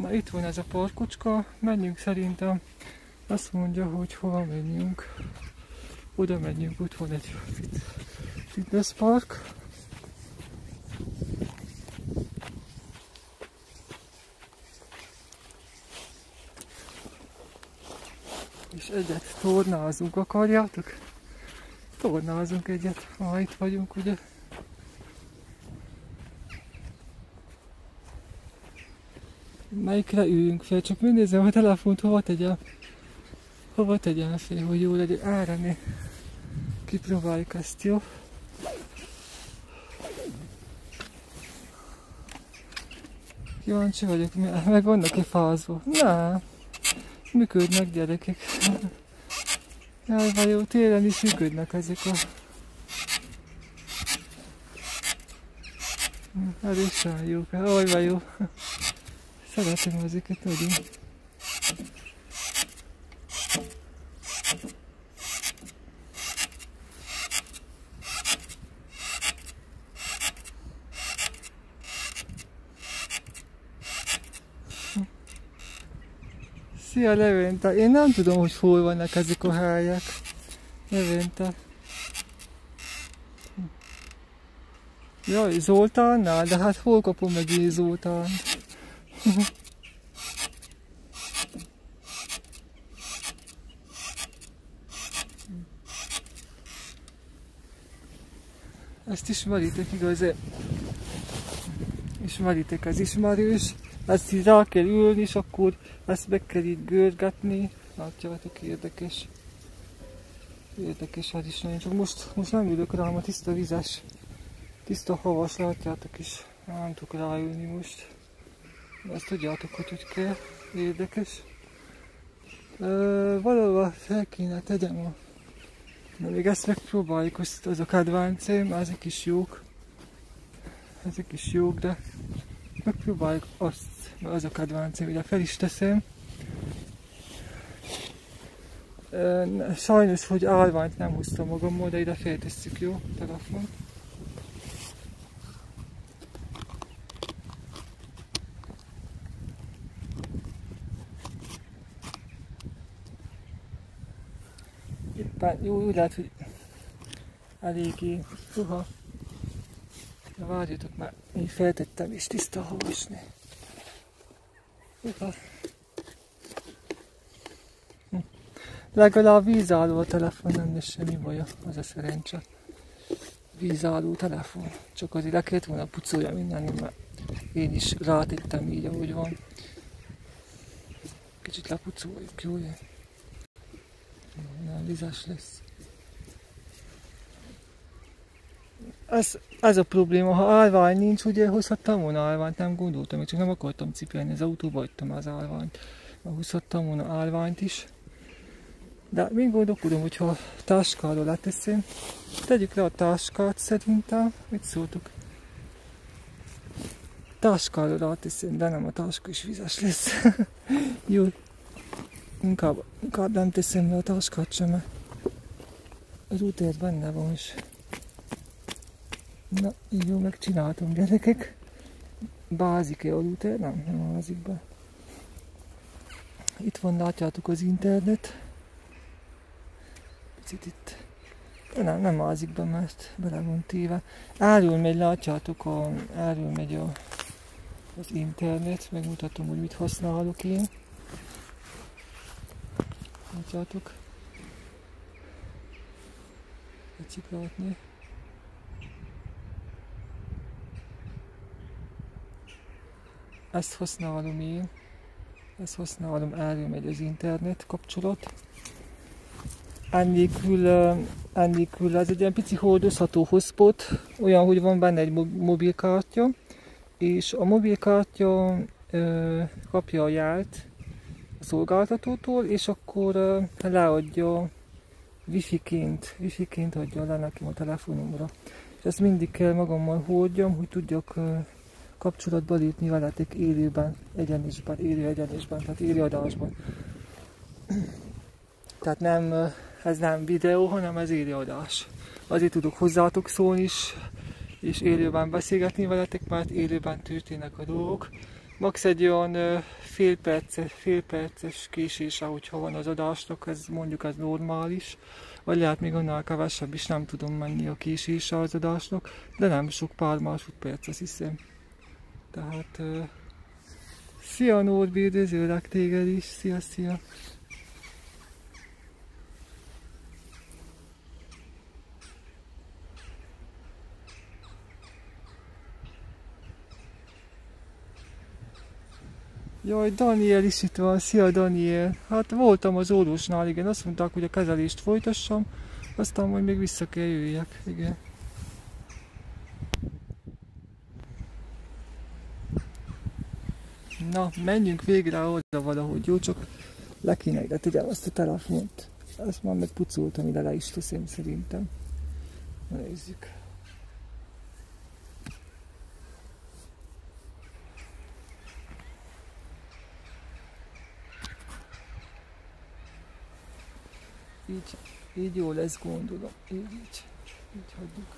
Na itt van ez a parkocska, menjünk szerintem. Azt mondja, hogy hova menjünk. Oda menjünk, ott van egy fitness park. És egyet tornázunk, akarjátok? Tornázunk egyet, ha itt vagyunk, ugye? Melyikre üljünk fel? Csak megnézem a telefont, hova tegyem. Hova tegyem fel, hogy jó legyen. Árani. Kipróbáljuk ezt, jó? Kíváncsi vagyok, meg vannak-e fázva? Nem. Működnek gyerekek. Jaj, jó, télen is működnek ezek a... Is jók. Jaj, jó. Szeretem ezeket nagyon. Szia Levente, én nem tudom, hogy hol vannak ezek a helyek. Levente. Jaj, Zoltánnál? De hát hol kapom meg én Zoltánt? Ezt ismeritek igaz -e? Ismeritek az ismerős. Ezt így rá kell ülni, és akkor ezt meg kell így görgetni. Látjátok, érdekes. Érdekes, hát is nagyon csak most, most nem ülök rá, a tiszta vizes, tiszta havas, látjátok is. Nem tudok ráülni most. Ezt tudjátok, hogy hogy kell. Érdekes. Ö, valahol fel kéne tegyem a... Na még ezt megpróbáljuk, azt azok advánceim, ezek is jók. Ezek is jók, de megpróbáljuk azt, mert azok advánceim, ugye fel is teszem. Ö, sajnos, hogy állványt nem hoztam magammal, de ide feltesszük, jó? Telefon. Éppen jó, úgy lehet, hogy eléggé puha. Na várjatok már, én feltettem és tiszta havasni. Puha. Hm. Legalább vízálló a telefon, nem lesz semmi baja, az a szerencse. Vízálló telefon. Csak azért le kellett volna pucolja minden, mert én is rátettem így, ahogy van. Kicsit lepucoljuk, jó? Vizes lesz. Ez, ez a probléma, ha állvány nincs, ugye hozhattam volna állványt, nem gondoltam, csak nem akartam cipelni, az autóba hagytam az állványt. Hozhattam volna állványt is. De még gondolkodom, hogyha táskára leteszem, tegyük le a táskát szerintem, mit szóltuk? Táskára leteszem, de nem a táska is vizes lesz. Jó, Inkább, inkább nem teszem le a taskát sem, mert az útért benne van is. Na, jó megcsináltam gyerekek. Bázik-e a útér? Nem, nem bázik be. Itt van, látjátok az internet. Picit itt. De nem, nem ázik be, mert bele van téve. Erről megy, látjátok, a, erről megy a, az internet. Megmutatom, hogy mit használok én. Látjátok? Tetszik látni. Ezt használom én. Ezt használom, erről megy az internet kapcsolat. Ennélkül, ennélkül ez egy ilyen pici hordozható hotspot, olyan, hogy van benne egy mobilkártya, és a mobilkártya kapja a jelt, szolgáltatótól, és akkor uh, leadja wifi-ként, wifi-ként adja le nekem a telefonomra. És ezt mindig kell magammal hordjam, hogy tudjak kapcsolatba lépni veletek élőben, egyenesben, élő egyenesben, tehát élő adásban. Tehát nem, ez nem videó, hanem ez élő adás. Azért tudok hozzátok szólni is, és élőben beszélgetni veletek, mert élőben történnek a dolgok. Max egy olyan fél perces, fél perces késés, hogyha van az adásnak, ez mondjuk az normális, vagy lehet még annál kevesebb is, nem tudom menni a késése az adásnak, de nem sok pár másodperc, azt hiszem. Tehát, uh, szia Norbi, üdvözöllek téged is, szia, szia! Jaj, Daniel is itt van. Szia, Daniel. Hát voltam az orvosnál, igen. Azt mondták, hogy a kezelést folytassam, aztán majd még vissza kell jöjjek. Igen. Na, menjünk végre oda valahogy, jó? Csak le kéne ide tegyem azt a telefont. Ezt már megpucoltam, ide le is teszem szerintem. Nézzük. Így, így jó lesz gondolom. Így, így, így hagyjuk.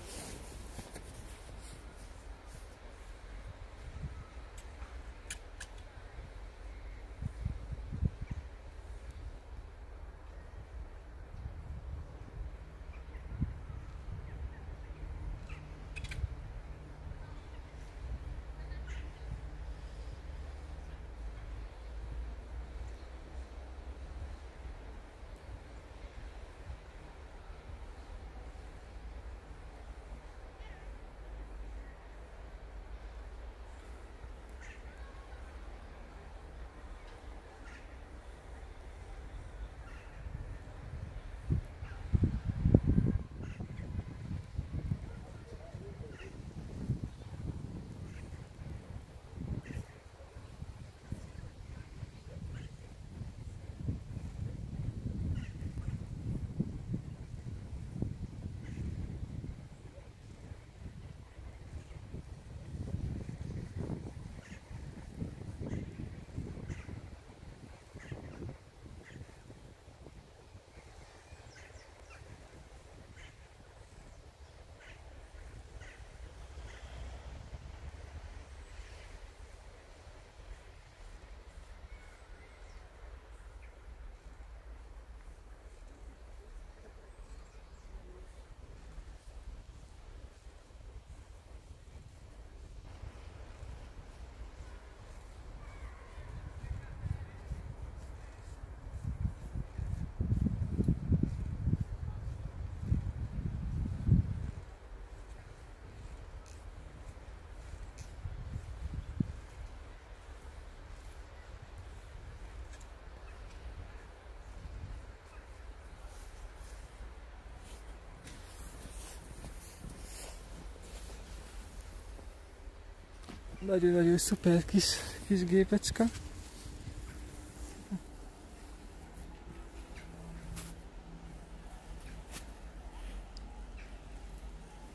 Nagyon-nagyon szuper kis, kis gépecska.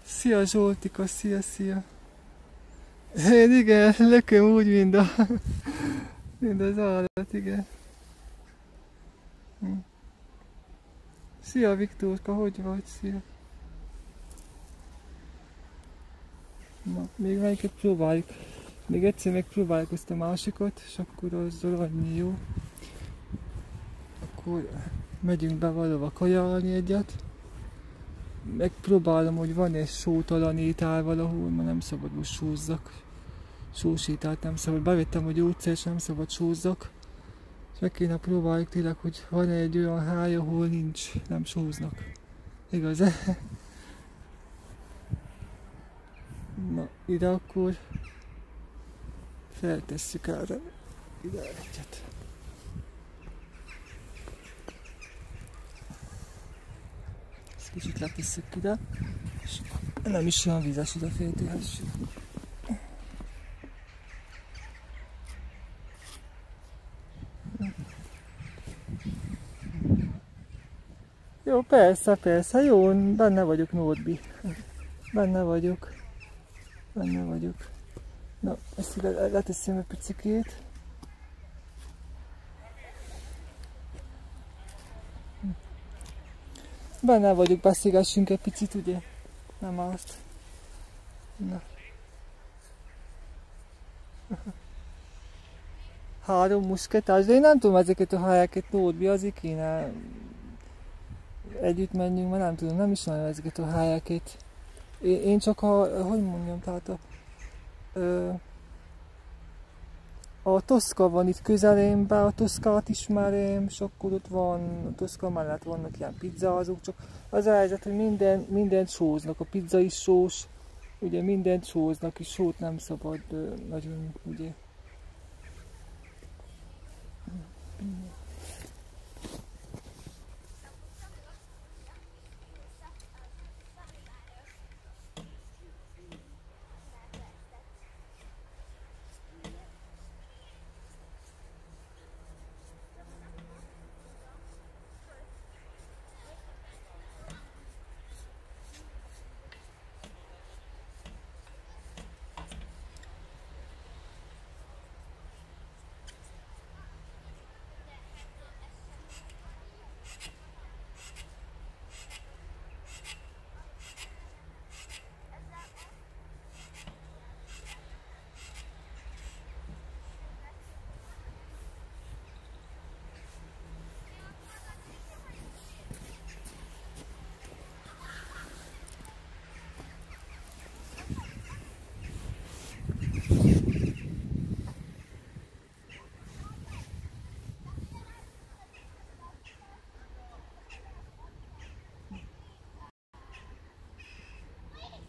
Szia Zsoltika, szia, szia! Én igen, lököm úgy, mint a... mint az állat, igen. Hm. Szia Viktorka, hogy vagy? Szia! Na, még melyiket próbáljuk. Még egyszer a másikat, és akkor azzal annyi jó. Akkor megyünk be valahova kajálni egyet. Megpróbálom, hogy van egy sótalan étel valahol, mert nem szabad most sózzak. Sós ételt nem szabad. Bevettem a gyógyszer, és nem szabad sózzak. És meg kéne próbáljuk tényleg, hogy van -e egy olyan háj, ahol nincs, nem sóznak. Igaz-e? Na, ide akkor feltesszük erre ide egyet. Ezt kicsit letesszük ide, és nem is olyan vízes féltéhessük. Jó, persze, persze, jó, benne vagyok, Norbi. Benne vagyok. Benne vagyok. Na, ezt ide leteszem egy picikét. Benne vagyok, beszélgessünk egy picit, ugye? Nem azt. Na. három musketás, de én nem tudom ezeket a helyeket nódbiazni kéne együtt menjünk, mert nem tudom, nem is nagyon ezeket a helyeket. Én, én csak a, hogy mondjam, tehát a, a Toszka van itt közelémben, a Toszkát ismerem, akkor ott van, a Toszka mellett vannak ilyen pizzázók, csak az a helyzet, hogy minden, mindent sóznak, a pizza is sós, ugye mindent sóznak, és sót nem szabad nagyon, ugye.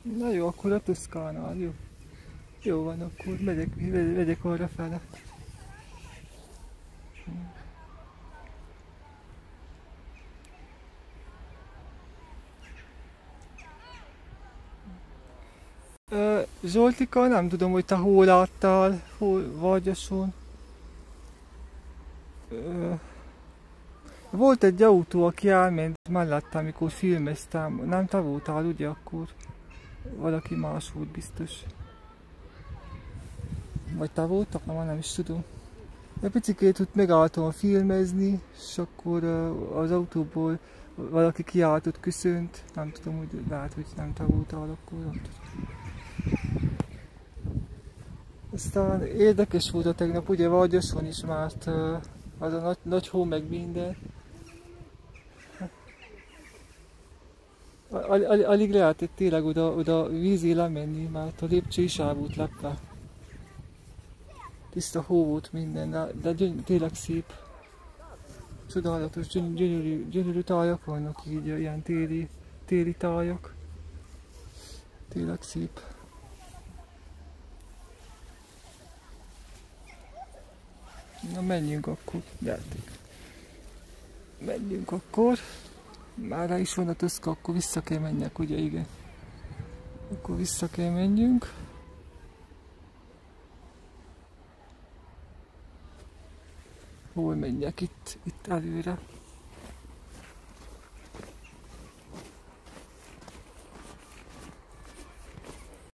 Na jó, akkor a Tuszkánál, jó. Jó van, akkor megyek, megyek arra fele. Zsoltika, nem tudom, hogy te hol láttál, hol vagy a Volt egy autó, aki elment mellettem, amikor filmeztem. Nem te voltál, ugye akkor? Valaki más volt biztos. Vagy te voltak? Nem, nem is tudom. Egy picit ott megálltam filmezni, és akkor az autóból valaki kiáltott, köszönt. Nem tudom, hogy lehet, hogy nem te voltál akkor. Nem tudom. Aztán érdekes volt a tegnap, ugye Vargyason is, mert az a nagy, nagy hó meg minden. Al, al, alig lehetett tényleg oda, oda vízé lemenni, mert a lépcső el volt lepve. Tiszta hó volt minden, de, de gyöny, tényleg szép. Csodálatos, gyöny, gyönyörű, gyönyörű tájak vannak így, ilyen téli, téli tájak. Tényleg szép. Na menjünk akkor, gyertek. Menjünk akkor. Már rá is van a töszka, akkor vissza kell menjek, ugye igen. Akkor vissza kell menjünk. Hol menjek itt, itt előre.